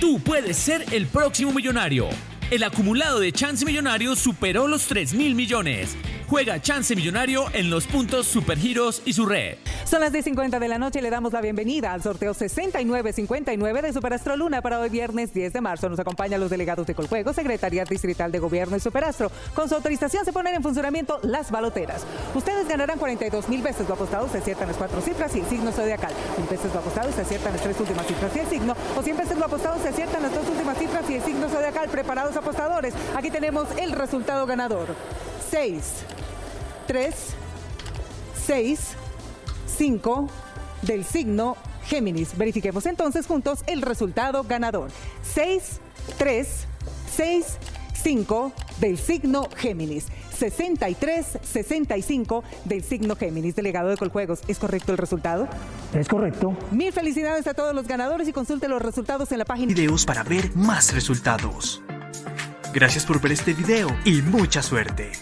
Tú puedes ser el próximo millonario. El acumulado de Chance Millonario superó los 3 mil millones. Juega Chance Millonario en los puntos Supergiros y su red. Son las 10.50 de la noche y le damos la bienvenida al sorteo 6959 de Superastro Luna para hoy viernes 10 de marzo. Nos acompañan los delegados de Coljuego, Secretaría Distrital de Gobierno y Superastro. Con su autorización se ponen en funcionamiento las baloteras. Ustedes ganarán 42 mil veces lo apostado, se aciertan las cuatro cifras y el signo zodiacal. Mil veces lo apostado, se aciertan las tres últimas cifras y el signo. O 100 veces lo apostado, se aciertan las dos últimas cifras y el signo zodiacal. Preparados apostadores. Aquí tenemos el resultado ganador. 6, 3, 6, 5 del signo Géminis. Verifiquemos entonces juntos el resultado ganador. 6, 3, 6, 5 del signo Géminis. 63, 65 del signo Géminis. Delegado de Coljuegos, ¿es correcto el resultado? Es correcto. Mil felicidades a todos los ganadores y consulte los resultados en la página. Videos para ver más resultados. Gracias por ver este video y mucha suerte.